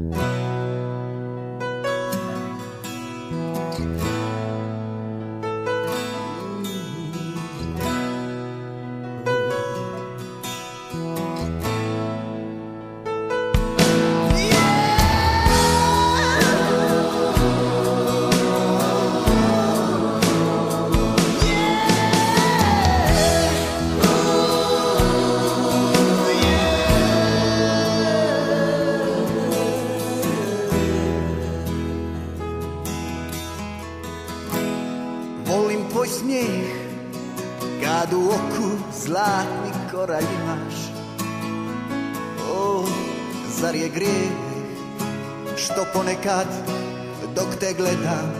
Música tvoj smijeh Kad u oku zlatni koralj imaš. O, zar je grijeh Što ponekad dok te gledam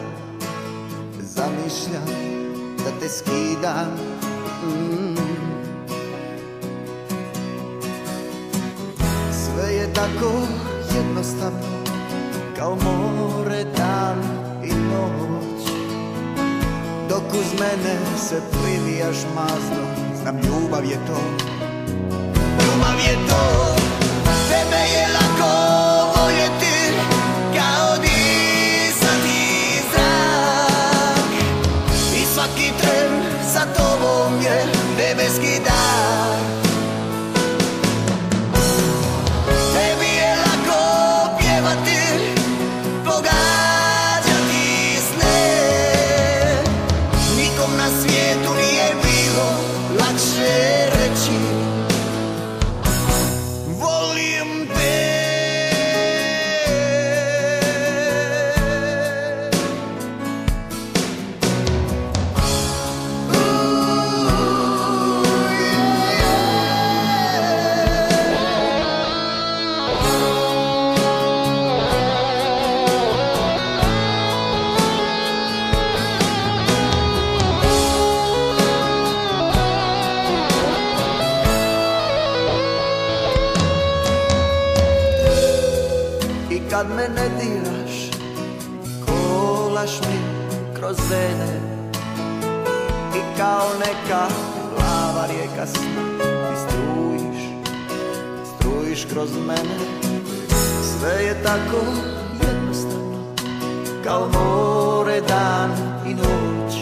Zamišljam da te skidam? Mm. Sve je tako jednostavno Kao more, dan i noć dok uz mene se privijaš mazno Znam ljubav je to. Ljubav je to kad me ne diraš Kolaš mi kroz vene I kao neka plava rijeka sna Ti strujiš, strujiš kroz mene. Sve je tako jednostavno Kao more, dan i noć.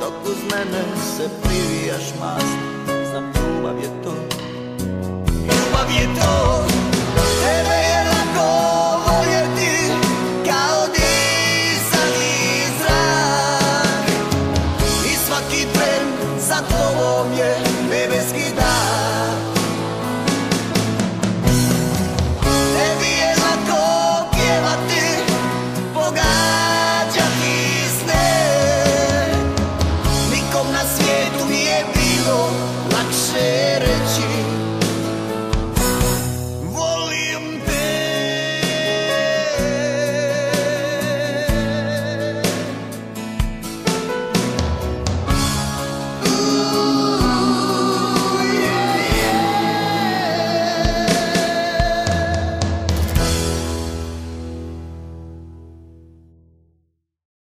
Dok uz mene se privijaš masno Znam ljubav je to. Ljubav je to tobom je nebeski dar Tebi je lako pjevati Pogađati sne Nikom na svijetu nije bilo lakše